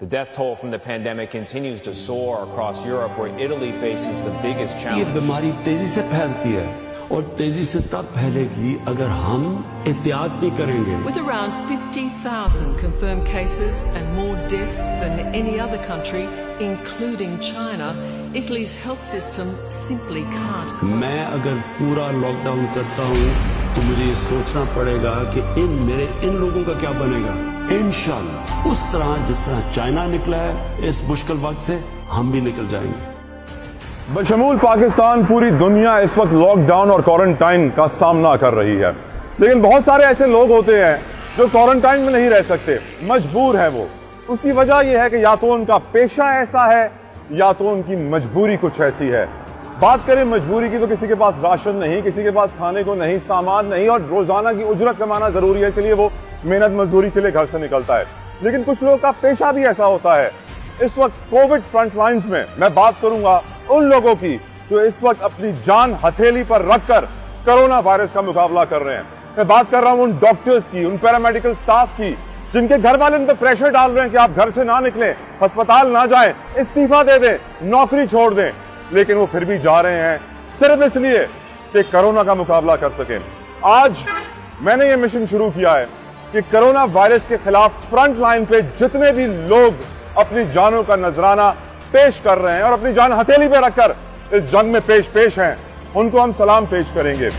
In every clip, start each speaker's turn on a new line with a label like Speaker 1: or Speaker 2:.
Speaker 1: The death toll from the pandemic continues to soar across Europe, where Italy faces the biggest
Speaker 2: ये
Speaker 1: challenge.
Speaker 2: बीमारी तेजी से फैलती है और तेजी से तब फैलेगी अगर हम एहतियात नहीं करेंगे
Speaker 3: With around 50,000 confirmed cases and more deaths than any other country, including China, Italy's health system simply can't cope.
Speaker 2: मैं अगर पूरा लॉकडाउन करता हूँ तो मुझे ये सोचना पड़ेगा कि इन मेरे इन लोगों का क्या बनेगा इंशाल्लाह। उस तरह, जिस तरह चाइना निकला है, इस मुश्किल वक्त से हम भी निकल जाएँगे।
Speaker 4: बशमूल पाकिस्तान पूरी दुनिया इस वक्त लॉकडाउन और क्वारंटाइन का सामना कर रही है। लेकिन बहुत सारे ऐसे लोग होते हैं जो क्वारंटाइन में नहीं रह सकते। मजबूर है वो। उसकी वजह यह है कि या तो उनका पेशा ऐसा है, या तो उनकी मजबूरी कुछ ऐसी है। बात करें मजबूरी की तो किसी के पास राशन नहीं, किसी के पास खाने को नहीं, सामान नहीं, और रोज़ाना की उजरत कमाना ज़रूरी है। इसलिए वो मेहनत मजदूरी के लिए घर से निकलता है। लेकिन कुछ लोगों का पेशा भी ऐसा होता है। इस वक्त कोविड फ्रंट लाइन्स में मैं बात करूँगा उन लोगों की जो इस वक्त अपनी जान हथेली पर रखकर कोरोना वायरस का मुकाबला कर रहे हैं। मैं बात कर रहा हूँ उन डॉक्टर्स की, उन पैरामेडिकल स्टाफ की, जिनके घर वाले उन पर प्रेशर डाल रहे हैं कि आप घर से ना निकलें, अस्पताल ना जाएँ, इस्तीफा दे दें, नौकरी छोड़ दें। लेकिन वो फिर भी जा रहे हैं, सिर्फ़ इसलिए कि कोरोना का मुकाबला कर सकें। आज मैंने ये मिशन शुरू किया है। कि कोरोना वायरस के खिलाफ फ्रंट लाइन पे जितने भी लोग अपनी जानों का नजराना पेश कर रहे हैं और अपनी जान हथेली पे रखकर इस जंग में पेश पेश हैं, उनको हम सलाम पेश करेंगे।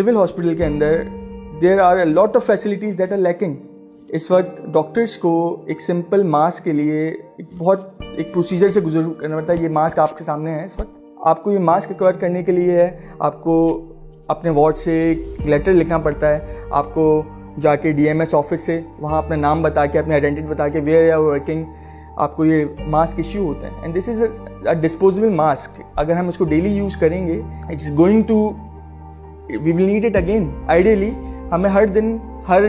Speaker 5: सिविल हॉस्पिटल के अंदर there are a lot of facilities that are lacking इस वक्त डॉक्टर्स को एक सिंपल मास्क के लिए एक बहुत, एक प्रोसीजर से गुजर करना पड़ता है। ये मास्क आपके सामने है इस वक्त। आपको ये मास्क कवर करने के लिए है। आपको अपने वार्ड से एक लेटर लिखना पड़ता है। आपको जाके डीएमएस ऑफ़िस से वहाँ अपना नाम बता के, अपने आइडेंटिटी बता के वेयर आर वर्किंग आपको ये मास्क इश्यू होता है। And this is a disposable mask अगर हम इसको डेली यूज़ करेंगे it's going to we will need it again ideally हमें हर दिन हर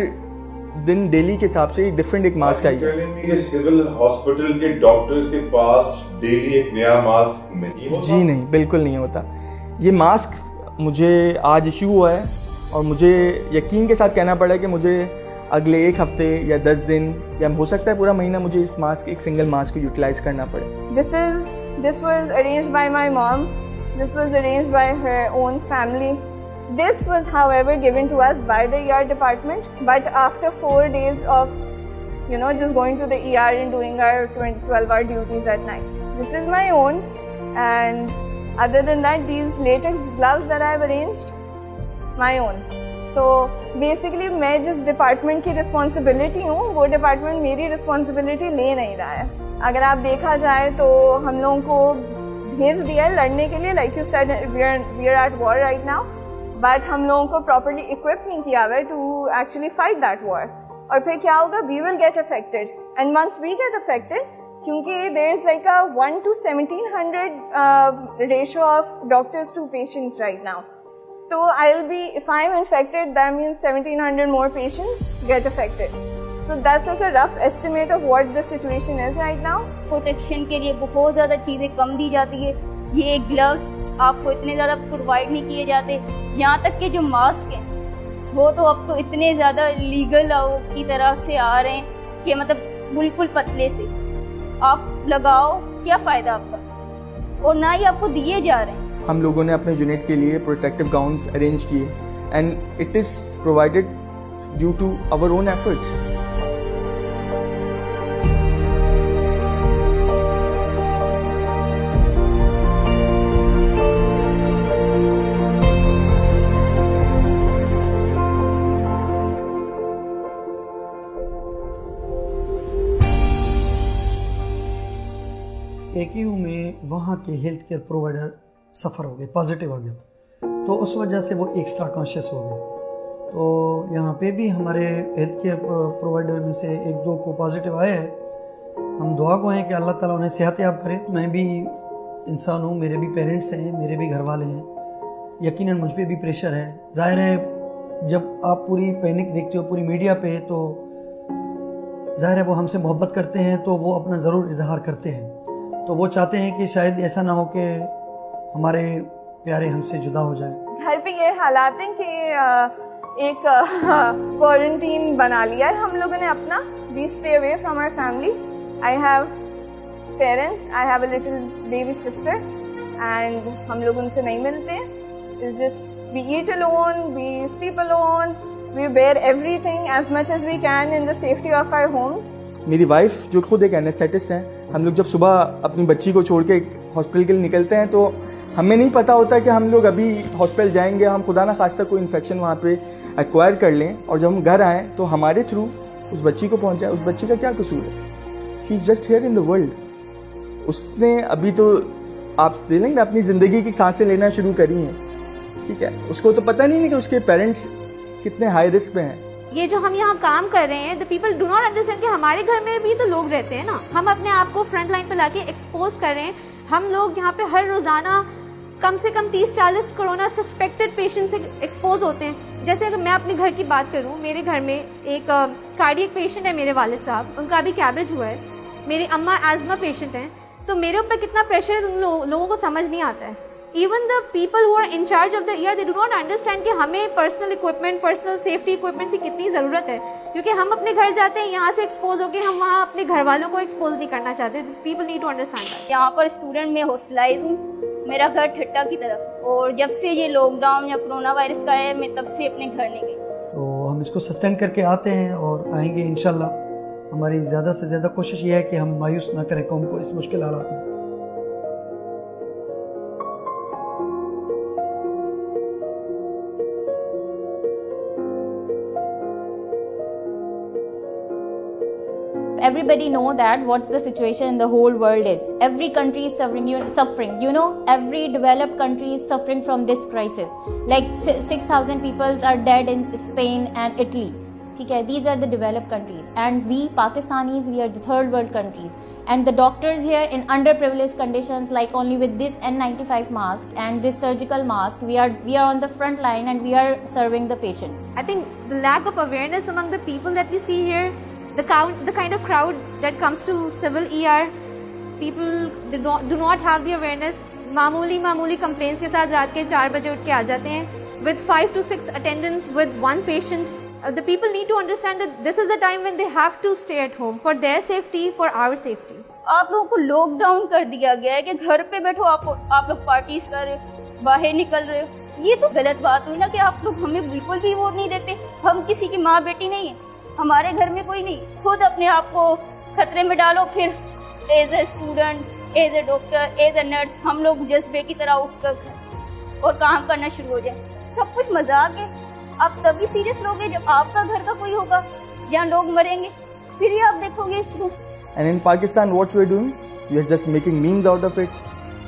Speaker 5: दिन डेली के हिसाब से डिफरेंट एक मास्क
Speaker 6: कि सिविल हॉस्पिटल के डॉक्टर्स के पास डेली एक नया मास्क नहीं होता।
Speaker 5: जी नहीं बिल्कुल नहीं होता। ये मास्क मुझे आज इशू हुआ है और मुझे यकीन के साथ कहना पड़ा कि मुझे अगले एक हफ़्ते या दस दिन या हो सकता है पूरा महीना मुझे इस मास्क एक सिंगल मास्क को यूटिलाइज करना पड़े।
Speaker 7: This is this was arranged by my mom. This was arranged by her own family. This was, however, given to us by the ER department. But after four days of, you know, just going to the ER and doing our 12-hour duties at night. This is my own, and other than that, these latex gloves that I've arranged, my own. So basically मैं जिस department की responsibility हूँ वो department मेरी responsibility ले नहीं रहा है अगर आप देखा जाए तो हम लोगों को भेज दिया है लड़ने के लिए like you said we are we are at war right now but हम लोगों को प्रॉपरली इक्विप नहीं किया हुआ to actually fight that war और फिर क्या होगा? We will get affected and once we get affected क्योंकि there is like a one two seventeen hundred ratio of doctors to patients right now So I'll be, if I'm infected, that means 1700 more patients get affected. So that's like a rough estimate of what the situation is right now.
Speaker 8: Protection के लिए बहुत ज़्यादा चीज़ें कम दी जाती है। ये gloves आपको इतने ज़्यादा प्रोवाइड नहीं किए जाते। यहाँ तक कि जो मास्क हैं, वो तो अब तो इतने ज़्यादा लीगल की तरह से आ रहे हैं कि मतलब बिल्कुल पतले से। आप लगाओ, क्या फ़ायदा आपका? और ना ही आपको दिए जा रहे हैं।
Speaker 5: हम लोगों ने अपने यूनिट के लिए प्रोटेक्टिव गाउन्स अरेंज किए। And it is provided due to our own efforts
Speaker 9: KQ में, वहाँ के हेल्थ केयर प्रोवाइडर सफ़र हो गए पॉजिटिव हो गए। तो उस वजह से वो एक्स्ट्रा कॉन्शियस हो गए। तो यहाँ पे भी हमारे हेल्थ केयर प्रोवाइडर में से एक दो को पॉजिटिव आए हैं। हम दुआ को हैं कि अल्लाह ताला उन्हें सेहत याब करे। मैं भी इंसान हूँ, मेरे भी पेरेंट्स हैं, मेरे भी घर वाले हैं। यकीनन मुझ पर भी प्रेशर है। ज़ाहिर है, जब आप पूरी पैनिक देखते हो, पूरी मीडिया पे तो ज़ाहिर है वो हमसे मोहब्बत करते हैं तो वो अपना ज़रूर इजहार करते हैं। तो वो चाहते हैं कि शायद ऐसा ना हो कि हमारे प्यारे हमसे जुदा हो जाए।
Speaker 7: घर पे ये हालात हैं कि एक क्वारंटीन बना लिया है। हम लोगों ने अपना we stay away from our family I have parents I have a little baby sister and हम लोग उनसे नहीं मिलते। It's just we eat alone we sleep alone we bear everything as much as we can in the safety of our homes
Speaker 5: मेरी wife जो खुद एक anaesthetist हैं, हम लोग जब सुबह अपनी बच्ची को छोड़ के हॉस्पिटल के लिए निकलते हैं तो हमें नहीं पता होता कि हम लोग अभी हॉस्पिटल जाएँगे, हम खुदा ना खास्ता कोई इन्फेक्शन वहाँ पे एक्वायर कर लें, और जब हम घर आएँ तो हमारे थ्रू उस बच्ची को पहुँच जाए। उस बच्ची का क्या कसूर है? She is just here in the world उसने अभी तो आप लेंगे अपनी ज़िंदगी की साँसें लेना शुरू करी हैं। ठीक है? उसको तो पता नहीं है कि उसके पेरेंट्स कितने हाई रिस्क में हैं।
Speaker 10: ये जो हम यहाँ काम कर रहे हैं the people do not understand कि हमारे घर में भी तो लोग रहते हैं ना। हम अपने आप को फ्रंट लाइन पर लाके एक्सपोज कर रहे हैं। हम लोग यहाँ पे हर रोज़ाना कम से कम 30-40 कोरोना सस्पेक्टेड पेशेंट से एक्सपोज होते हैं। जैसे अगर मैं अपने घर की बात करूँ मेरे घर में एक कार्डियक पेशेंट है मेरे वालिद साहब। उनका अभी कैबेज हुआ है। मेरी अम्मा एजमा पेशेंट हैं। तो मेरे ऊपर कितना प्रेशर है उन लो, लोगों को समझ नहीं आता है। Even the people who are in charge of the year they do not understand कि हमें personal equipment personal safety equipment की कितनी ज़रूरत है। क्योंकि हम अपने घर जाते हैं यहाँ से एक्सपोज होकर हम वहाँ अपने घर वालों को एक्सपोज नहीं करना चाहते। पीपल नीड टू अंडरस्टैंड
Speaker 8: यहाँ पर स्टूडेंट में हौसलाइज हूँ मेरा घर ठट्टा की तरफ़। और जब से ये लॉकडाउन या कोरोना वायरस का है मैं तब से अपने घर नहीं गई।
Speaker 9: तो हम इसको सस्टेन करके आते हैं और आएँगे इनशाला हमारी ज़्यादा से ज़्यादा कोशिश ये है कि हम मायूस ना करें कौम को इस मुश्किल हालात में।
Speaker 11: Everybody know that what's the situation in the whole world is. Every country is suffering you suffering. You know every developed country is suffering from this crisis. Like 6000 people are dead in spain and italy. Okay these are the developed countries. And we pakistanis we are the third world countries. And the doctors here in underprivileged conditions like only with this n95 mask and this surgical mask we are we are on the front line and we are serving the patients.
Speaker 10: I think the lack of awareness among the people that we see here the count the kind of crowd that comes to civil ER people do not, do not have the awareness मामूली मामूली complaints के साथ रात के चार बजे उठ के आ जाते हैं with five to six attendants with one patient uh, the people need to understand that this is the time when they have to stay at home for their safety for our safety
Speaker 8: आप लोगों को lockdown कर दिया गया है कि घर पे बैठो आप आप लोग पार्टीज़ कर रहे हो बाहर निकल रहे हो ये तो गलत बात हुई ना कि आप लोग हमें बिल्कुल भी वोट नहीं देते हम किसी की माँ बेटी नहीं है हमारे घर में कोई नहीं खुद अपने आप को खतरे में डालो फिर as a student as a doctor as a nurse हम लोग जज्बे की तरह उठकर और काम करना शुरू हो जाए सब कुछ मज़ाक है आप तभी सीरियस लोगे जब आपका घर का कोई होगा जहाँ लोग मरेंगे फिर ही आप देखोगे इसको
Speaker 5: And in Pakistan, what we're doing, we are just making memes out of it.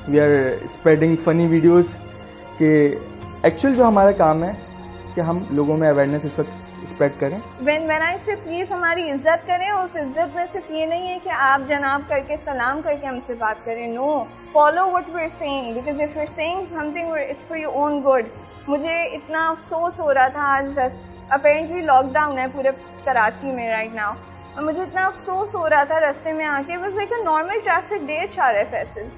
Speaker 5: We are spreading funny videos. कि एक्चुअल जो हमारा काम है कि हम लोगों में अवेयरनेस इस वक्त स्प्रेड करें।
Speaker 7: वेन वेन आई से प्लीज़ हमारी इज़्ज़त करें, उस इज़्ज़त में सिर्फ़ ये नहीं है कि आप जनाब करके सलाम करके हमसे बात करें। No follow what we're saying because if you're saying something it's for your own good मुझे इतना अफसोस हो रहा था आज अपेरेंटली लॉकडाउन है पूरे कराची में राइट नाउ और मुझे इतना अफसोस हो रहा था रास्ते में आके। बस अ नॉर्मल ट्रैफ़िक डे अच्छा रहा Faisal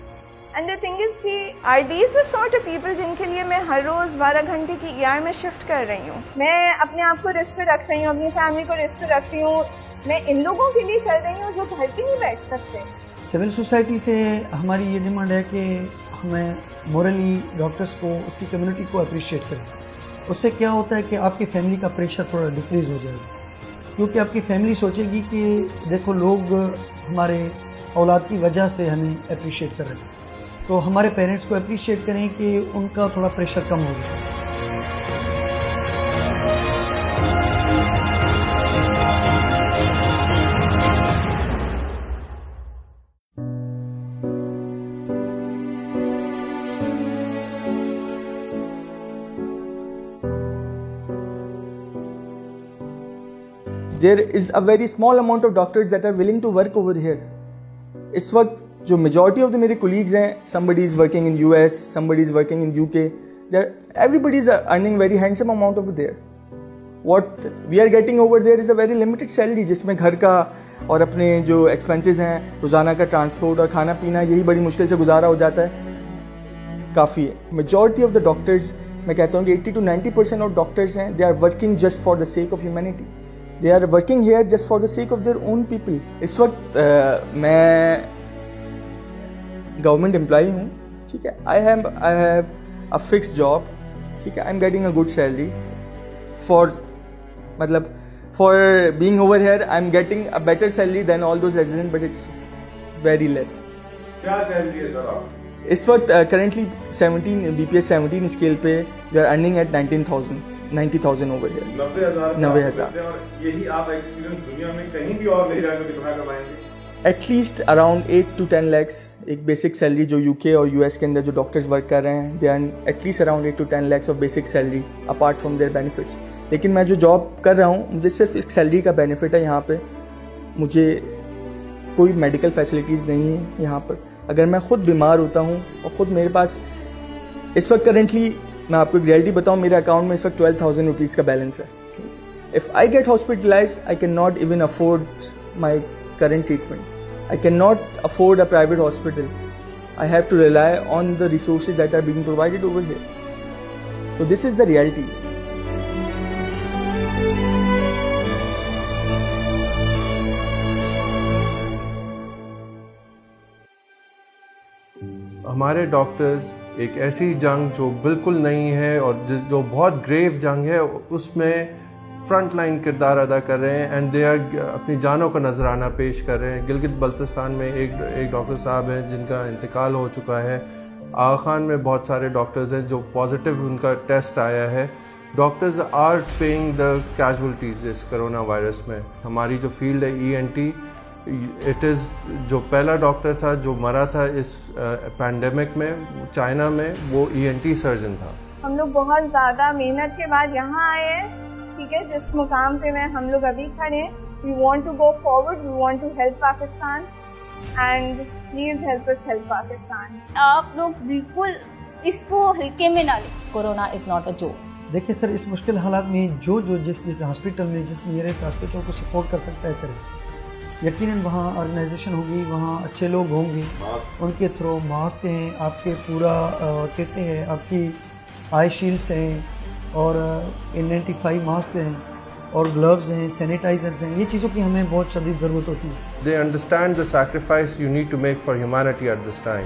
Speaker 7: and the thing is कि are these the sort of people जिनके लिए मैं हर रोज़ बारह घंटे की ई में शिफ्ट कर रही हूँ? मैं अपने आप को रिस्क पे रख रही हूँ, अपनी फैमिली को रिस्क पे रख रही हूँ। मैं इन लोगों के लिए कर रही हूँ जो घर पे नहीं बैठ सकते।
Speaker 9: सिविल सोसाइटी से हमारी ये डिमांड है कि हमें मोरली डॉक्टर्स को, उसकी कम्युनिटी को अप्रिशिएट करें। उससे क्या होता है कि आपकी फैमिली का प्रेशर थोड़ा डिक्रीज हो जाएगा। क्योंकि आपकी फैमिली सोचेगी कि देखो लोग हमारे औलाद की वजह से हमें अप्रिशिएट कर रहे हैं। तो हमारे पेरेंट्स को अप्रिशिएट करें कि उनका थोड़ा प्रेशर कम हो गया।
Speaker 5: There is a very small amount of doctors that are willing to work over here इस वक्त जो मेजोरिटी ऑफ़ द मेरे कोलीग्स हैं somebody is working in US, somebody is working in UK. There, everybody is earning very handsome amount over there. What we are getting over there is a very limited salary जिसमें घर का और अपने जो expenses हैं रोज़ाना का transport और खाना पीना यही बड़ी मुश्किल से गुजारा हो जाता है काफ़ी है मेजॉरिटी ऑफ़ द डॉक्टर्स मैं कहता हूँ कि 80 टू 90 परसेंट ऑफ़ डॉक्टर्स हैं they are working just for the sake of humanity they are working here just for the sake of their own people इस वक्त uh, मैं गवर्नमेंट एम्प्लॉई हूँ ठीक है? I have I have a fix job ठीक है? I am getting a good salary for मतलब for being over here I am getting a better salary than all those resident but it's very less
Speaker 6: क्या salary है sir आप
Speaker 5: इस वक्त currently seventeen B P S seventeen scale पे they are earning at nineteen thousand ninety thousand over here
Speaker 6: नब्बे हज़ार
Speaker 5: at least around eight to ten lakhs एक basic salary जो यूके और यूएस के अंदर जो डॉक्टर्स वर्क कर रहे हैं they are at least around eight to ten lakhs of basic salary apart from their benefits लेकिन मैं जो जॉब कर रहा हूँ, मुझे सिर्फ़ इस सैलरी का बेनिफिट है यहाँ पर मुझे कोई मेडिकल फैसिलिटीज़ नहीं है यहाँ पर। अगर मैं खुद बीमार होता हूँ और ख़ुद मेरे पास, इस वक्त करेंटली मैं आपको एक रियलिटी बताऊँ, मेरे अकाउंट में इस वक्त ट्वेल्व थाउज़ेंड रुपीज़ का बैलेंस है। If I get hospitalise I can not even afford my current treatment I cannot afford a private hospital. I have to rely on the resources that are being provided over here. So, this is the reality.
Speaker 12: हमारे doctors एक ऐसी जंग जो बिल्कुल नहीं है और जो बहुत ग्रेव जंग है उसमें फ्रंट लाइन किरदार अदा कर रहे हैं एंड दे आर अपनी जानों का नजराना पेश कर रहे हैं। गिलगित बल्तिस्तान में एक एक डॉक्टर साहब हैं जिनका इंतकाल हो चुका है। आगा खान में बहुत सारे डॉक्टर्स हैं जो पॉजिटिव उनका टेस्ट आया है। Doctors are paying the casualties इस करोना वायरस में। हमारी जो फ़ील्ड है E N T it is जो पहला डॉक्टर था, जो मरा था इस पैंडमिक में, चाइना में, वो ई एन टी सर्जन था।
Speaker 7: हम लोग बहुत ज़्यादा मेहनत के बाद यहाँ आए हैं। ठीक है जिस मुकाम पे मैं हम लोग अभी खड़े हैं we want to go forward we want to help Pakistan and please help us help Pakistan
Speaker 8: आप लोग बिल्कुल इसको हल्के में ना लें
Speaker 11: corona is not a joke
Speaker 9: देखिए सर इस मुश्किल हालात में जो जो जिस जिस हॉस्पिटल में जिस नियरेस्ट हॉस्पिटल को सपोर्ट कर सकता है करें। यकीनन वहाँ ऑर्गेनाइजेशन होगी वहाँ अच्छे लोग होंगे। उनके थ्रू मास्क हैं आपके पूरा किट है आपकी आई शील्ड्स हैं और नाइन्टी फाइव मास्क हैं और ग्लव्स हैं सैनिटाइजर्स हैं, ये चीज़ों की हमें बहुत शदीद ज़रूरत होती है।
Speaker 12: They understand the sacrifice you need to make for humanity at this time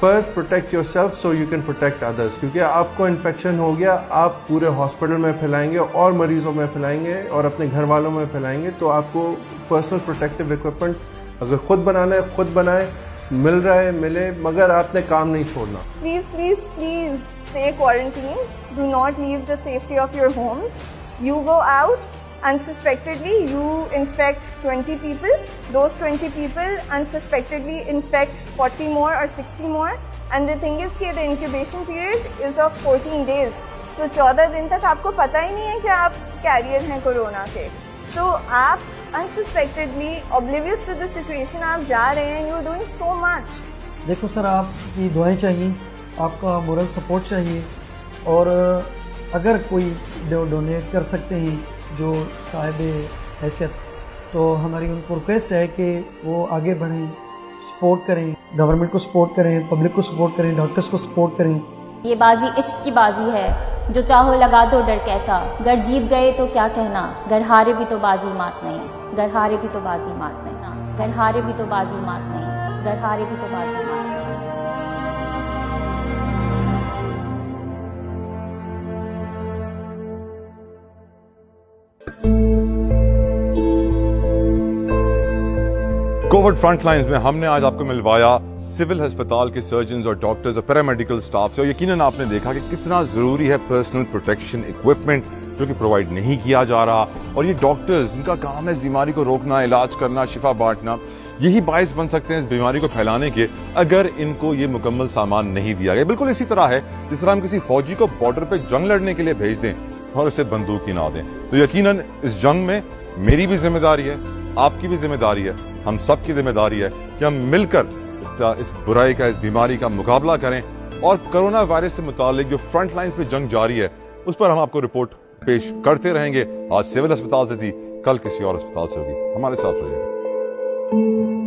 Speaker 12: first protect yourself so you can protect others क्योंकि आपको इन्फेक्शन हो गया, आप पूरे हॉस्पिटल में फैलाएँगे और मरीजों में फैलाएँगे और अपने घर वालों में फैलाएँगे तो आपको पर्सनल प्रोटेक्टिव इक्विपमेंट अगर खुद बनाना है, खुद बनाए मिल रहा है मिले मगर आपने काम नहीं छोड़ना
Speaker 7: please please please stay quarantine do not leave the safety of your homes you go out unsuspectedly you infect 20 people those 20 people unsuspectedly infect 40 more or 60 more and the thing is कि the incubation period is of 14 days so 14 दिन तक आपको पता ही नहीं है कि आप career हैं कोरोना के so आप unsuspectedly oblivious to the situation आप जा रहे हैं, you are doing so much.
Speaker 9: देखो सर, आपकी दुआएँ चाहिए, आपका मोरल सपोर्ट चाहिए, और अगर कोई डोनेट कर सकते हैं जो साहिब हैसियत तो हमारी उनको रिक्वेस्ट है कि वो आगे बढ़ें सपोर्ट करें गवर्नमेंट को सपोर्ट करें पब्लिक को सपोर्ट करें डॉक्टर्स को सपोर्ट करें।
Speaker 11: ये बाजी इश्क की बाजी है। जो चाहो लगा दो डर कैसा। घर जीत गए तो क्या कहना। घर हारे भी तो बाजी मात नहीं। घर हारे भी तो बाजी मात नहीं। घर हारे भी तो बाजी मात नहीं। घर हारे भी तो बाजी मात नहीं।
Speaker 4: कोविड फ्रंट लाइंस में हमने आज आपको मिलवाया सिविल अस्पताल के सर्जन और डॉक्टर्स और पैरामेडिकल स्टाफ से। और यकीनन आपने देखा कि कितना ज़रूरी है पर्सनल प्रोटेक्शन इक्विपमेंट जो कि प्रोवाइड नहीं किया जा रहा। और ये डॉक्टर्स जिनका काम है इस बीमारी को रोकना, इलाज करना, शिफा बांटना, यही बायस बन सकते हैं इस बीमारी को फैलाने के, अगर इनको ये मुकम्मल सामान नहीं दिया गया। बिल्कुल इसी तरह है, जिस तरह हम किसी फौजी को बॉर्डर पर जंग लड़ने के लिए भेज दें और उसे बंदूक ही ना दें। तो यकीनन इस जंग में मेरी भी ज़िम्मेदारी है आपकी भी ज़िम्मेदारी है हम सब की ज़िम्मेदारी है कि हम मिलकर इस, इस बुराई का इस बीमारी का मुकाबला करें और कोरोना वायरस से मुतालिक जो फ्रंट लाइन पे जंग जारी है उस पर हम आपको रिपोर्ट पेश करते रहेंगे। आज सिविल अस्पताल से थी कल किसी और अस्पताल से होगी। हमारे साथ रहिएगा